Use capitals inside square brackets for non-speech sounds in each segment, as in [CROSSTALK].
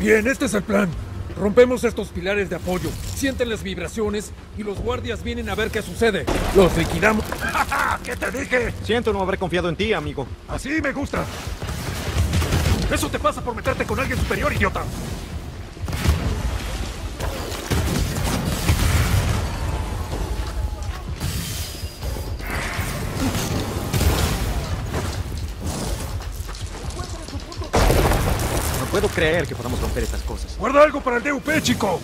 Bien, este es el plan. Rompemos estos pilares de apoyo, sienten las vibraciones y los guardias vienen a ver qué sucede. Los liquidamos. [LAUGHS] ¿Qué te dije? Siento no haber confiado en ti, amigo. Así me gusta. Eso te pasa por meterte con alguien superior, idiota. Puedo creer que podamos romper estas cosas. Guarda algo para el DUP, chico.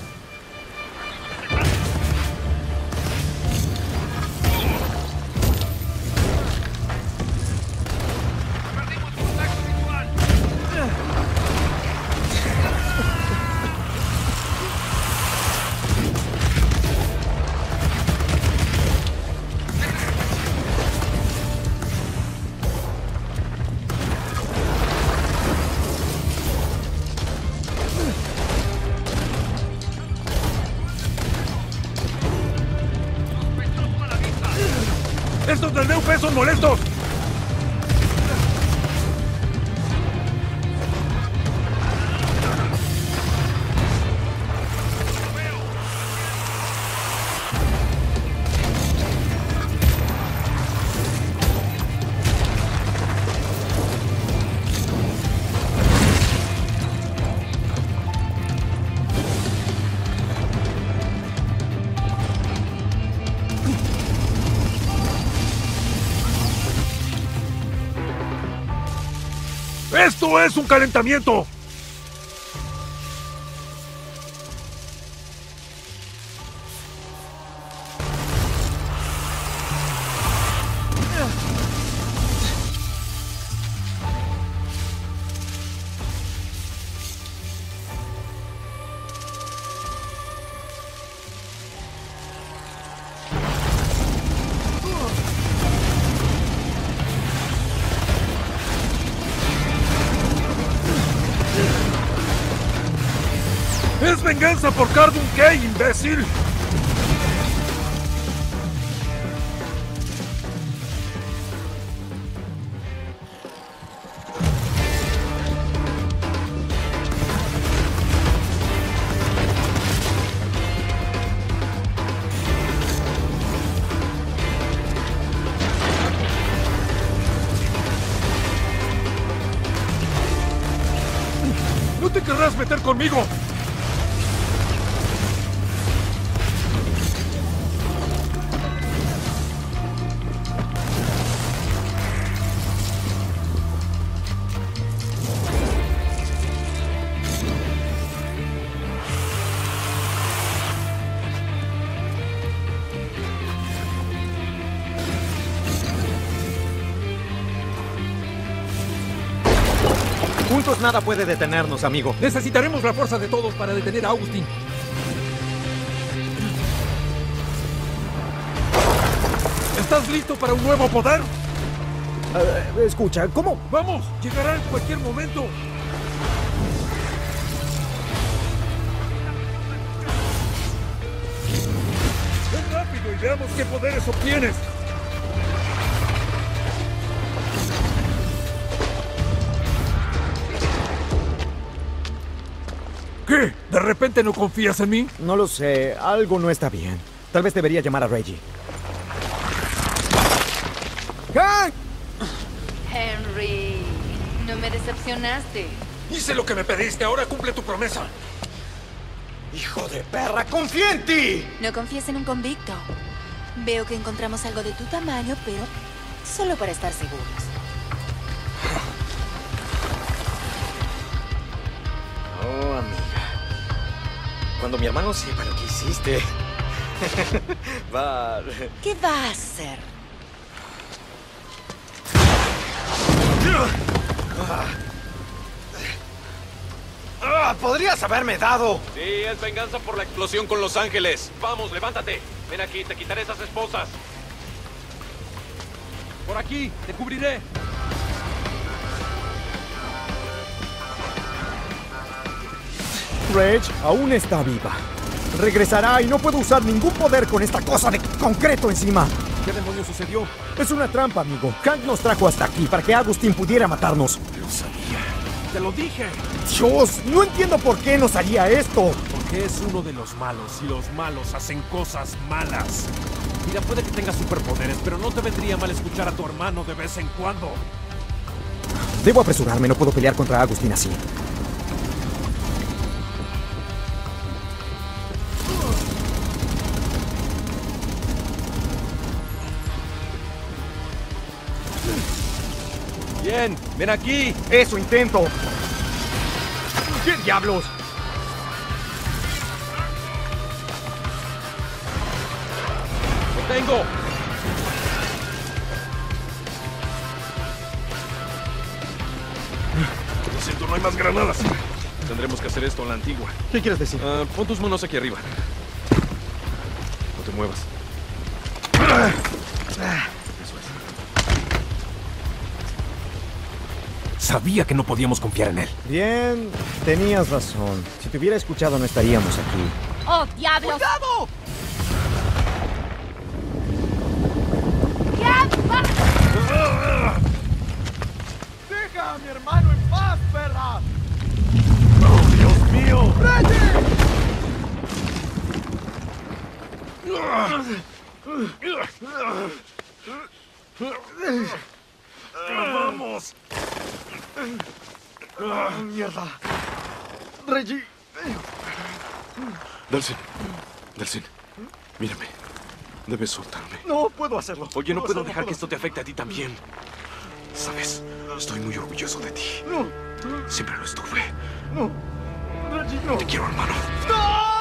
¡Esto es un calentamiento! Venganza por Cardun Kay, imbécil! Juntos nada puede detenernos, amigo. Necesitaremos la fuerza de todos para detener a Augustin. ¿Estás listo para un nuevo poder? Eh, escucha, ¿cómo? ¡Vamos! Llegará en cualquier momento. ¡Ven rápido y veamos qué poderes obtienes! ¿De repente no confías en mí? No lo sé, algo no está bien. Tal vez debería llamar a Reggie. ¡Hank! Henry, no me decepcionaste. Hice lo que me pediste, ahora cumple tu promesa. ¡Hijo de perra! ¡Confía en ti! No confíes en un convicto. Veo que encontramos algo de tu tamaño, pero solo para estar seguros. Cuando mi hermano sepa lo que hiciste. [LAUGHS] Va. ¿Qué va a hacer? ¡Ah! ¡Podrías haberme dado! Sí, es venganza por la explosión con Los Ángeles. Vamos, levántate. Ven aquí, te quitaré esas esposas. Por Por aquí, te cubriré. Rage aún está viva. Regresará y no puedo usar ningún poder con esta cosa de concreto encima. ¿Qué demonios sucedió? Es una trampa, amigo. Hank nos trajo hasta aquí para que Agustín pudiera matarnos. Lo sabía. Te lo dije. Dios, no entiendo por qué nos haría esto. Porque es uno de los malos y los malos hacen cosas malas. Mira, puede que tengas superpoderes, pero no te vendría mal escuchar a tu hermano de vez en cuando. Debo apresurarme, no puedo pelear contra Agustín así. Ven aquí. Eso intento. ¿Qué diablos? Lo tengo. Lo siento, no hay más granadas. Tendremos que hacer esto a la antigua. ¿Qué quieres decir? Ah, pon tus manos aquí arriba. No te muevas. Sabía que no podíamos confiar en él. Bien, tenías razón. Si te hubiera escuchado no estaríamos aquí. ¡Oh, diablos! ¡Deja a mi hermano en paz, perra! ¡Dios mío! ¡Vamos! ¡Mierda! Reggie, Delsin. Delsin. Mírame. Debes soltarme. no puedo hacerlo. Oye, no Puedo puedo hacerlo, dejar que esto te afecte a ti también. Sabes, estoy muy orgulloso de ti. No, Siempre lo estuve. no. Reggie, no. Te quiero, hermano. ¡Nunca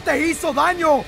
te hizo daño!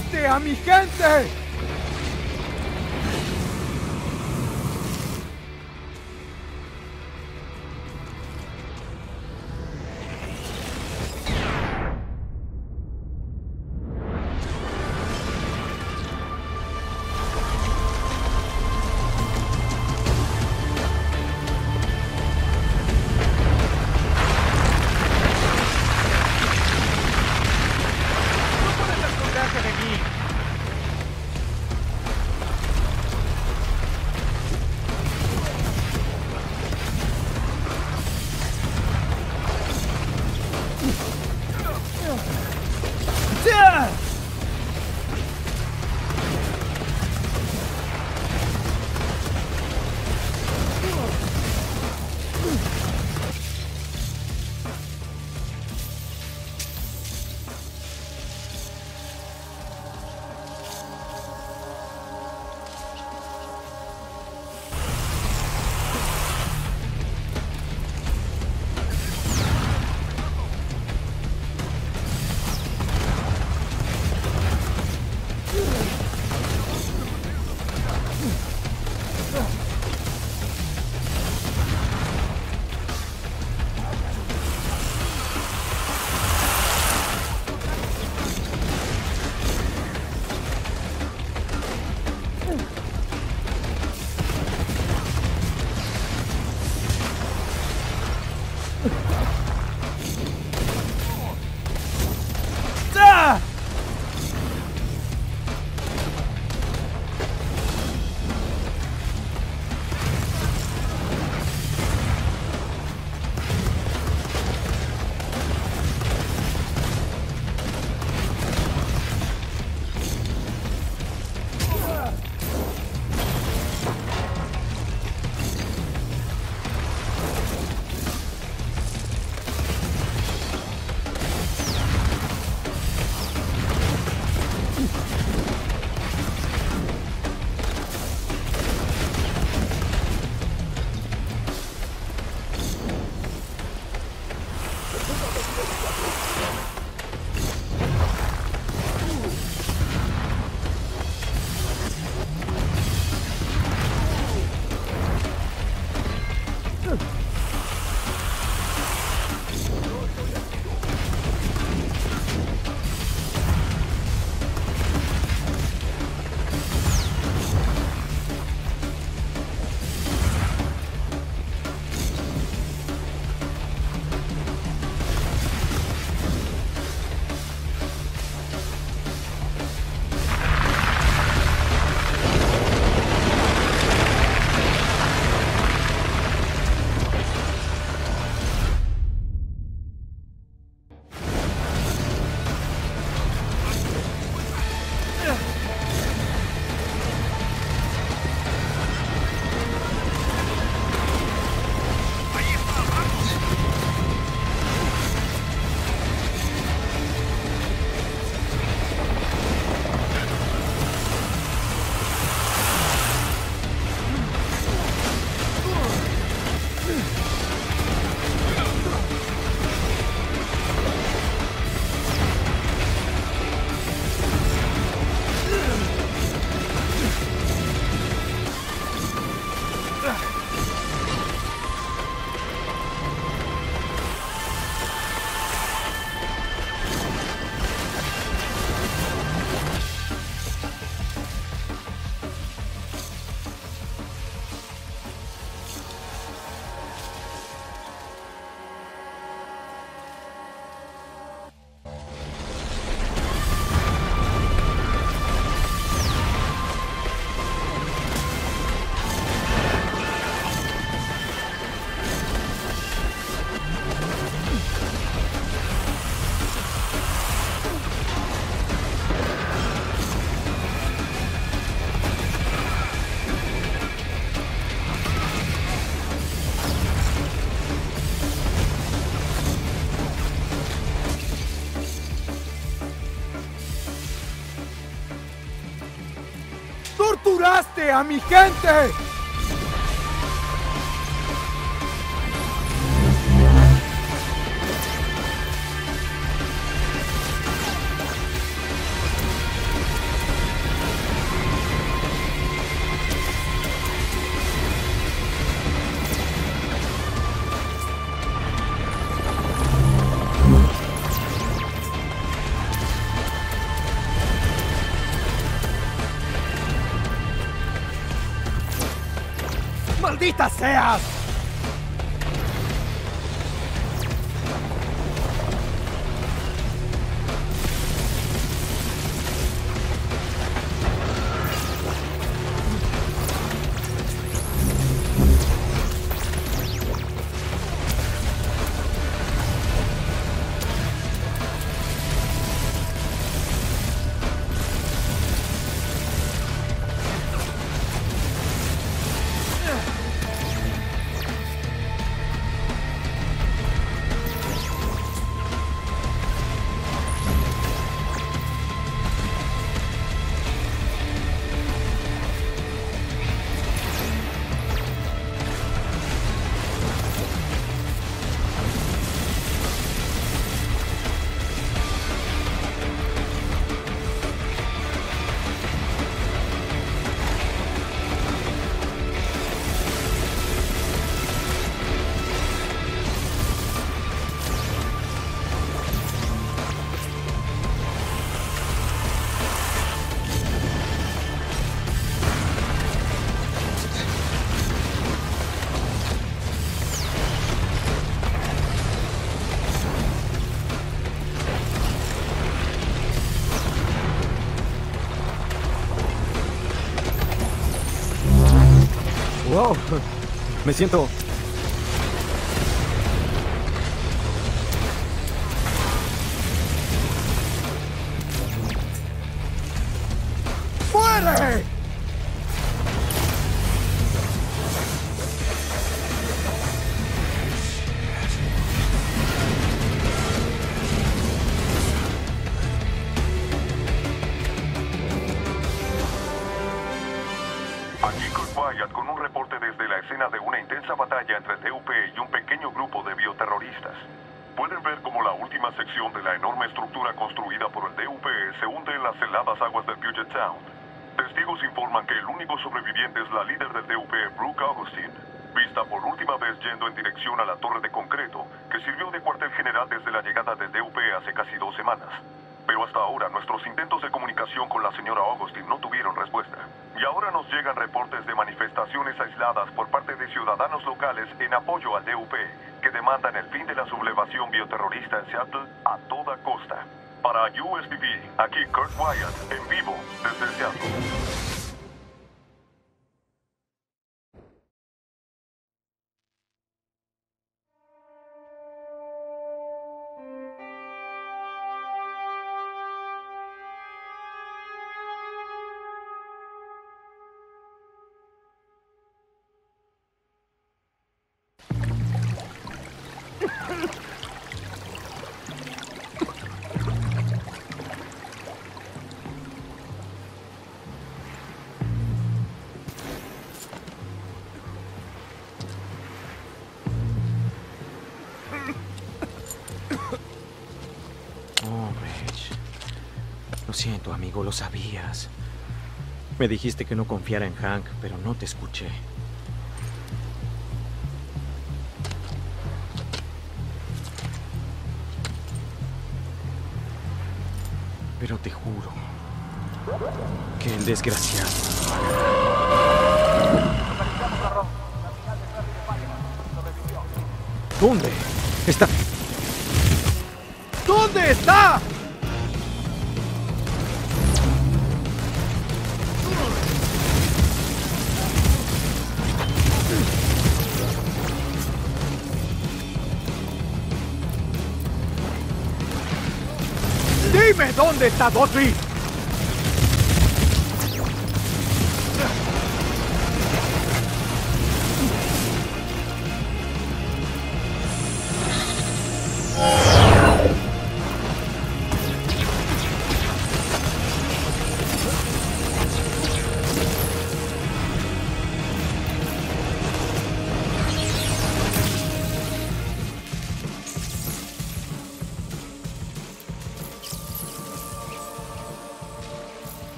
¡Torturaste a mi gente! Hmm. A mi gente! ¡Maldita seas! Me siento... ¡Muere! Aquí Wyatt con un reporte desde la escena de intensa batalla entre el DUP y un pequeño grupo de bioterroristas. Pueden ver cómo la última sección de la enorme estructura construida por el DUP se hunde en las heladas aguas del Puget Sound. Testigos informan que el único sobreviviente es la líder del DUP, Brooke Augustine, vista por última vez yendo en dirección a la torre de concreto que sirvió de cuartel general desde la llegada del DUP hace casi dos semanas. Pero hasta ahora nuestros intentos de comunicación con la señora Augustine no tuvieron respuesta. Y ahora nos llegan reportes de manifestaciones aisladas por parte de ciudadanos locales en apoyo al DUP, que demandan el fin de la sublevación bioterrorista en Seattle a toda costa. Para USTV, aquí Kurt Wyatt, en vivo desde Seattle. Siento, amigo, lo sabías. Me dijiste que no confiara en Hank, pero no te escuché. Pero te juro que el desgraciado... ¿Dónde está? ¡Dime dónde está Godfrey!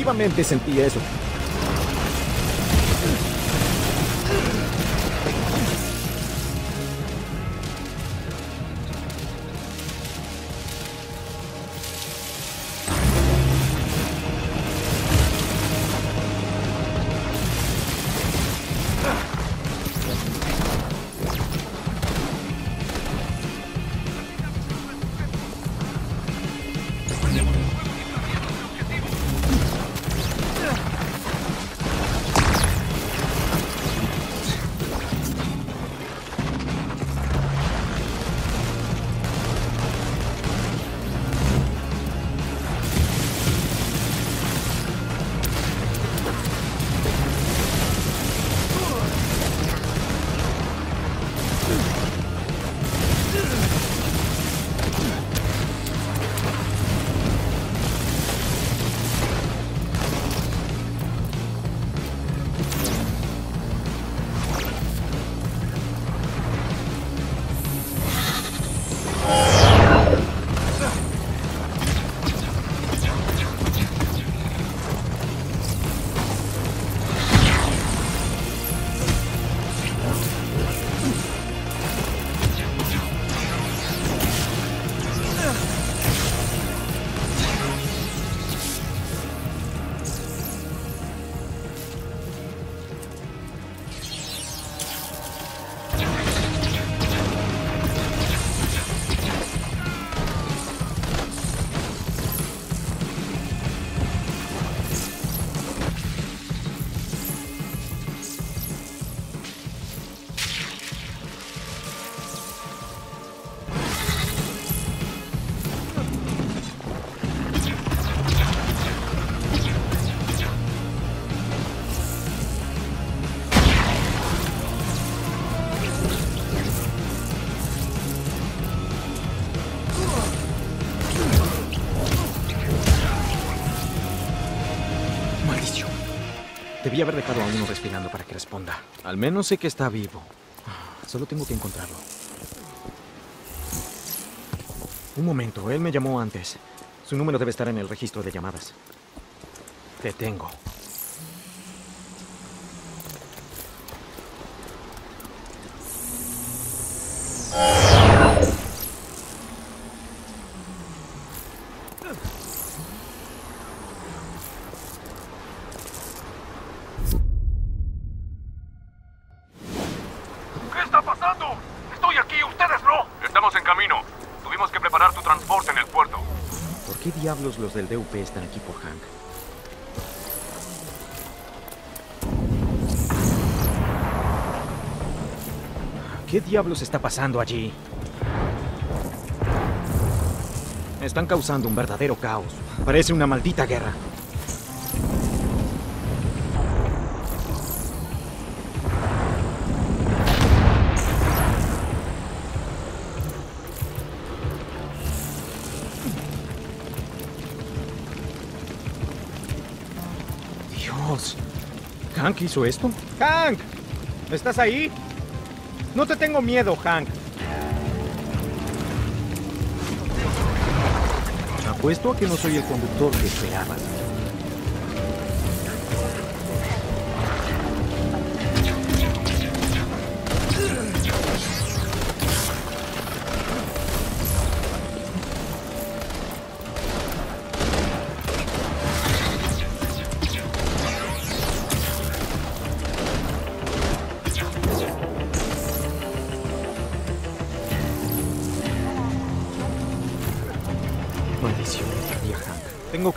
Definitivamente sentí eso. Debí haber dejado a uno respirando para que responda. Al menos sé que está vivo. Solo tengo que encontrarlo. Un momento, él me llamó antes. Su número debe estar en el registro de llamadas. Te tengo. Diablos los del DUP están aquí por Hank? ¿Qué diablos está pasando allí? Están causando un verdadero caos. Parece una maldita guerra. Dios. ¿Hank hizo esto? ¡Hank! ¿Estás ahí? No te tengo miedo, Hank. Apuesto a que no soy el conductor que esperabas.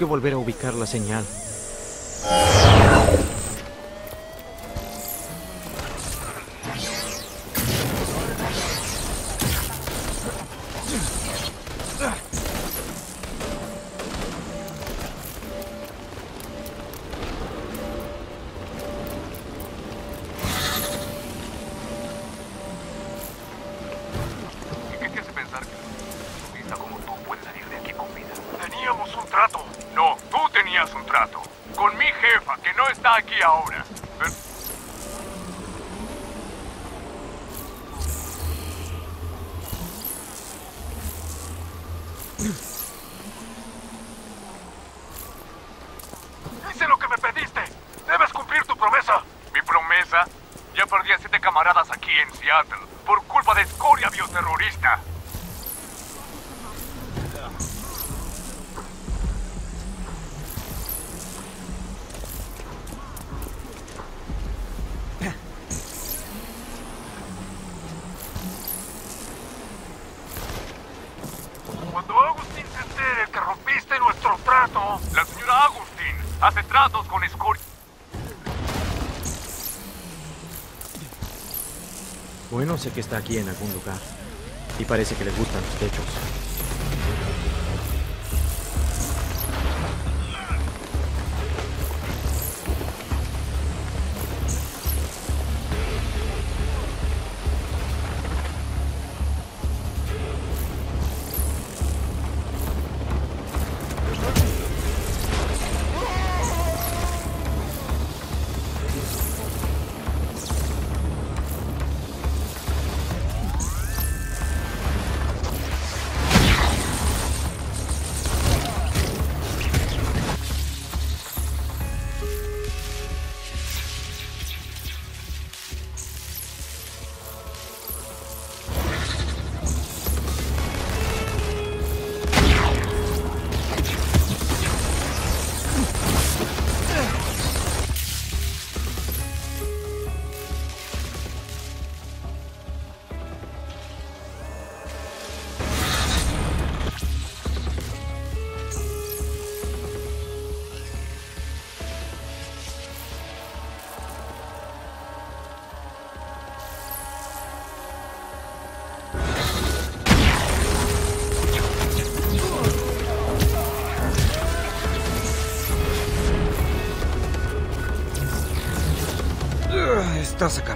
Volver a ubicar la señal. La señora Agustín hace tratos con escoria... Bueno, sé que está aquí en algún lugar. Y parece que le gustan los techos. Estás acabado.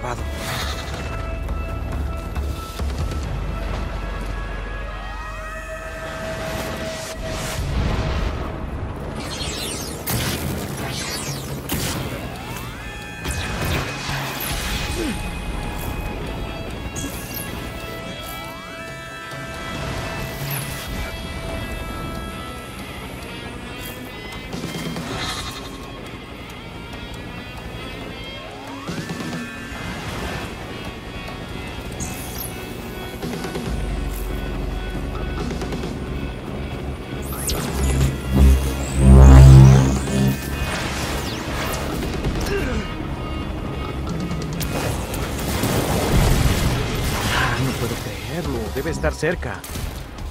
Estar cerca.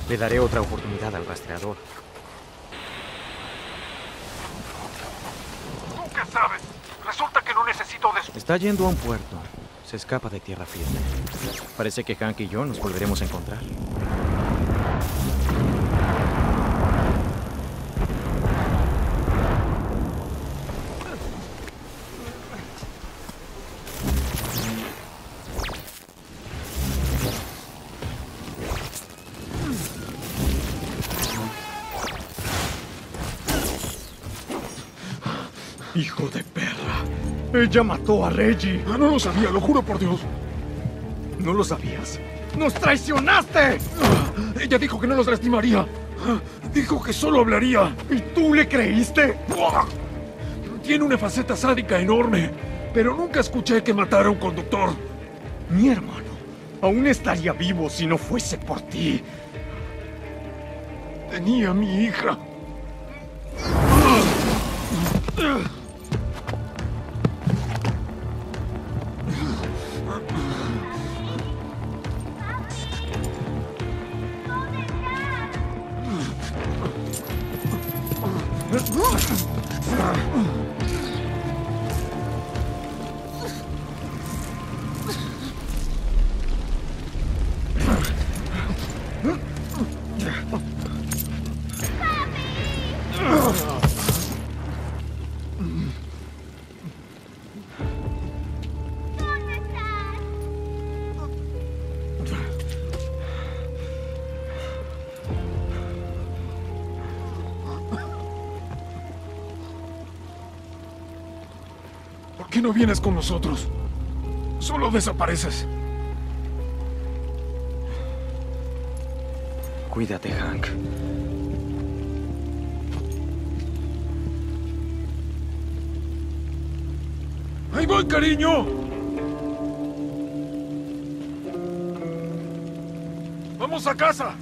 Le daré otra oportunidad al rastreador. ¿Tú qué sabes? Resulta que no necesito de... Está yendo a un puerto. Se escapa de tierra firme. Parece que Hank y yo nos volveremos a encontrar. Hijo de perra. Ella mató a Reggie. Ah, no lo sabía, lo juro por Dios. No lo sabías. ¡Nos traicionaste! Ah, Ella dijo que no los lastimaría. Ah, Dijo que solo hablaría. ¿Y tú le creíste? ¡Buah! Tiene una faceta sádica enorme, pero nunca escuché que matara a un conductor. Mi hermano aún estaría vivo si no fuese por ti. Tenía a mi hija. ¿Por no vienes con nosotros? Solo desapareces. Cuídate, Hank. ¡Ahí voy, cariño! ¡Vamos a casa!